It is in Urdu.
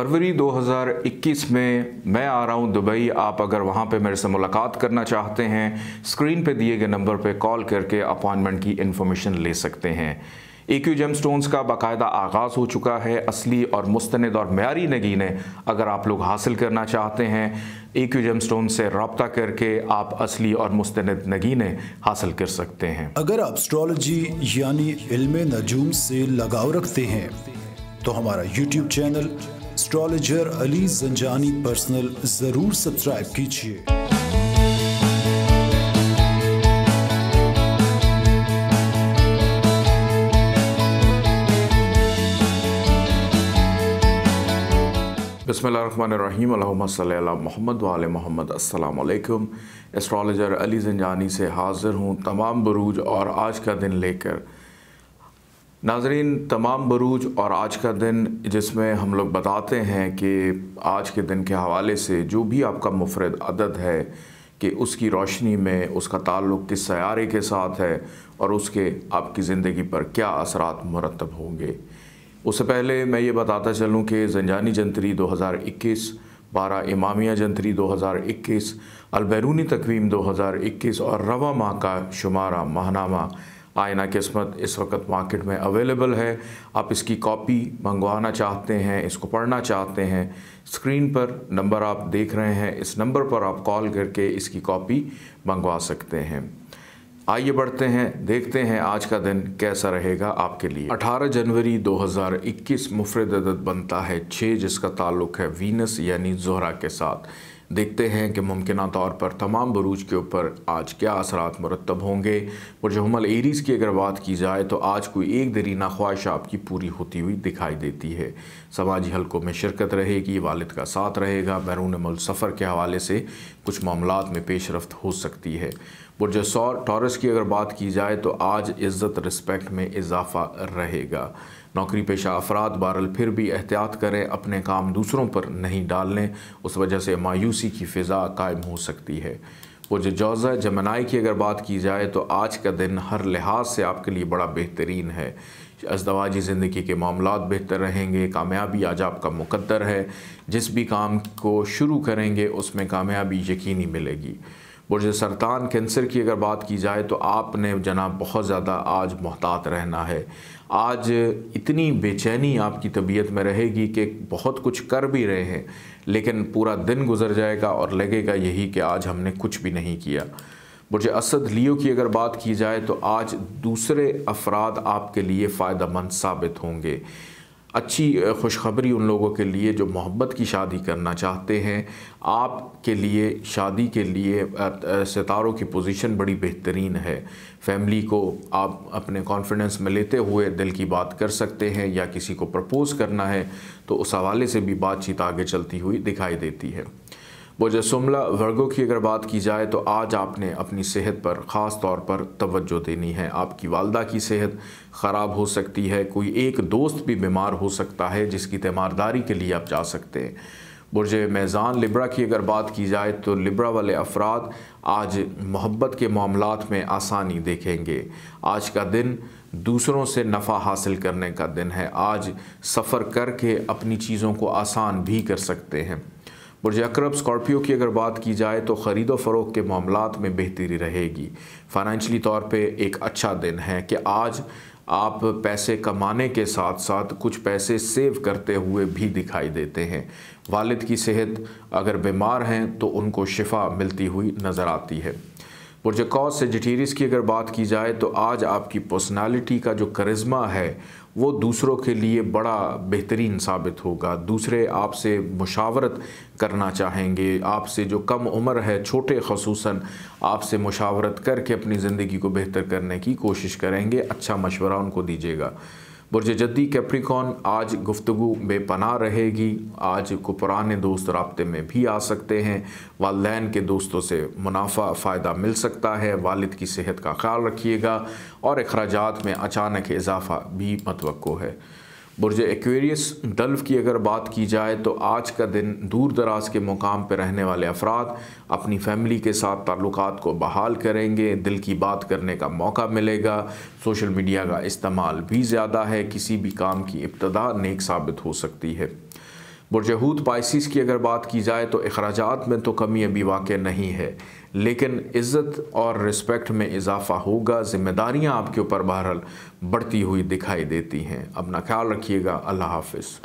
فروری دو ہزار اکیس میں میں آ رہا ہوں دبئی، آپ اگر وہاں پہ میرے سے ملاقات کرنا چاہتے ہیں اسکرین پہ دیے گئے نمبر پہ کال کر کے اپوائنمنٹ کی انفارمیشن لے سکتے ہیں۔ ایکیو جیم سٹونز کا باقاعدہ آغاز ہو چکا ہے، اصلی اور مستند اور معیاری نگینیں اگر آپ لوگ حاصل کرنا چاہتے ہیں ایکیو جیم سٹونز سے رابطہ کر کے آپ اصلی اور مستند نگینیں حاصل کر سکتے ہیں۔ اگر آپ اسٹرالوجی یعنی علم نجوم سے لگاؤ رکھتے ہیں، تو ہمارا YouTube channel astrologer Ali Zanjani personal ضرور سبسکرائب کیجیے۔ بسم اللہ الرحمن الرحیم۔ اللہم صلی اللہ محمد و وعلی محمد۔ السلام علیکم۔ اسٹرالجر علی زنجانی سے حاضر ہوں تمام بروج اور آج کا دن لے کر۔ ناظرین، تمام بروج اور آج کا دن جس میں ہم لوگ بتاتے ہیں کہ آج کے دن کے حوالے سے جو بھی آپ کا مفرد عدد ہے کہ اس کی روشنی میں اس کا تعلق کس سیارے کے ساتھ ہے اور اس کے آپ کی زندگی پر کیا اثرات مرتب ہوں گے۔ اس سے پہلے میں یہ بتاتا چلوں کہ زنجانی جنتری دو ہزار اکیس، بارہ امامیہ جنتری دو ہزار اکیس، البیرونی تقویم دو ہزار اکیس اور رواں ماہ کا شمارہ ماہنامہ آئینہ قسمت اس وقت مارکیٹ میں اویلیبل ہے۔ آپ اس کی کاپی منگوانا چاہتے ہیں، اس کو پڑھنا چاہتے ہیں۔ اسکرین پر نمبر آپ دیکھ رہے ہیں، اس نمبر پر آپ کال کر کے اس کی کاپی منگوا سکتے ہیں۔ آئیے بڑھتے ہیں، دیکھتے ہیں آج کا دن کیسا رہے گا آپ کے لیے۔ اٹھارہ جنوری دو ہزار اکیس مفرد عدد بنتا ہے، چھ جس کا تعلق ہے وینس یعنی زہرہ کے ساتھ۔ دیکھتے ہیں کہ ممکنہ طور پر تمام بروج کے اوپر آج کیا اثرات مرتب ہوں گے۔ برج حمل ایریز کی اگر بات کی جائے تو آج کوئی ایک دیرینہ خواہش آپ کی پوری ہوتی ہوئی دکھائی دیتی ہے۔ سماجی حلقوں میں شرکت رہے گی، والد کا ساتھ رہے گا۔ بیرون ملک سفر کے حوالے سے کچھ معاملات میں پیش رفت ہو سکتی ہے۔ برجسور ٹورس کی اگر بات کی جائے تو آج عزت رسپیکٹ میں اضافہ رہے گا۔ نوکری پیشہ افراد بارل پھر بھی احتیاط کریں، اپنے کام دوسروں پر نہیں ڈالنے، اس وجہ سے مایوسی کی فضا قائم ہو سکتی ہے۔ وہ جو جوزہ جمنائی کی اگر بات کی جائے تو آج کا دن ہر لحاظ سے آپ کے لیے بڑا بہترین ہے۔ ازدواجی زندگی کے معاملات بہتر رہیں گے، کامیابی آج آپ کا مقدر ہے۔ جس بھی کام کو شروع کریں گے، اس میں کامیابی یقینی ملے گی۔ برج سرطان کینسر کی اگر بات کی جائے تو آپ نے جناب بہت زیادہ آج محتاط رہنا ہے۔ آج اتنی بے چینی آپ کی طبیعت میں رہے گی کہ بہت کچھ کر بھی رہے ہیں، لیکن پورا دن گزر جائے گا اور لگے گا یہی کہ آج ہم نے کچھ بھی نہیں کیا۔ برج اسد لیو کی اگر بات کی جائے تو آج دوسرے افراد آپ کے لیے فائدہ مند ثابت ہوں گے۔ اچھی خوشخبری ان لوگوں کے لیے جو محبت کی شادی کرنا چاہتے ہیں، آپ کے لیے، شادی کے لیے ستاروں کی پوزیشن بڑی بہترین ہے۔ فیملی کو آپ اپنے کانفیڈنس میں لیتے ہوئے دل کی بات کر سکتے ہیں یا کسی کو پرپوز کرنا ہے، تو اس حوالے سے بھی بات چیت آگے چلتی ہوئی دکھائی دیتی ہے۔ مجسملہ ورگو کی اگر بات کی جائے تو آج آپ نے اپنی صحت پر خاص طور پر توجہ دینی ہے۔ آپ کی والدہ کی صحت خراب ہو سکتی ہے، کوئی ایک دوست بھی بیمار ہو سکتا ہے جس کی تیمارداری کے لیے آپ جا سکتے ہیں۔ برج میزان لبرا کی اگر بات کی جائے تو لبرا والے افراد آج محبت کے معاملات میں آسانی دیکھیں گے۔ آج کا دن دوسروں سے نفع حاصل کرنے کا دن ہے۔ آج سفر کر کے اپنی چیزوں کو آسان بھی کر سکتے ہیں۔ برج اکرب سکارپیو کی اگر بات کی جائے تو خرید و فروغ کے معاملات میں بہتری رہے گی۔ فائنینشلی طور پہ ایک اچھا دن ہے کہ آج آپ پیسے کمانے کے ساتھ ساتھ کچھ پیسے سیو کرتے ہوئے بھی دکھائی دیتے ہیں۔ والد کی صحت اگر بیمار ہیں تو ان کو شفا ملتی ہوئی نظر آتی ہے۔ برج سے سیجیٹیریس کی اگر بات کی جائے تو آج آپ کی پرسنالٹی کا جو کرزما ہے، وہ دوسروں کے لیے بڑا بہترین ثابت ہوگا۔ دوسرے آپ سے مشاورت کرنا چاہیں گے۔ آپ سے جو کم عمر ہے، چھوٹے خصوصاً، آپ سے مشاورت کر کے اپنی زندگی کو بہتر کرنے کی کوشش کریں گے۔ اچھا مشورہ ان کو دیجیے گا۔ برج جدی کیپریکون آج گفتگو بے پناہ رہے گی۔ آج کو پرانے دوست رابطے میں بھی آ سکتے ہیں۔ والدین کے دوستوں سے منافع فائدہ مل سکتا ہے۔ والد کی صحت کا خیال رکھیے گا۔ اور اخراجات میں اچانک اضافہ بھی متوقع ہے۔ برج ایکویریس ڈلف کی اگر بات کی جائے تو آج کا دن دور دراز کے مقام پہ رہنے والے افراد اپنی فیملی کے ساتھ تعلقات کو بحال کریں گے، دل کی بات کرنے کا موقع ملے گا۔ سوشل میڈیا کا استعمال بھی زیادہ ہے، کسی بھی کام کی ابتدا نیک ثابت ہو سکتی ہے۔ برجہود پائسیس کی اگر بات کی جائے تو اخراجات میں تو کمی ابھی واقع نہیں ہے۔ لیکن عزت اور رسپیکٹ میں اضافہ ہوگا، ذمہ داریاں آپ کے اوپر بہرحال بڑھتی ہوئی دکھائی دیتی ہیں۔ اپنا خیال رکھیے گا۔ اللہ حافظ۔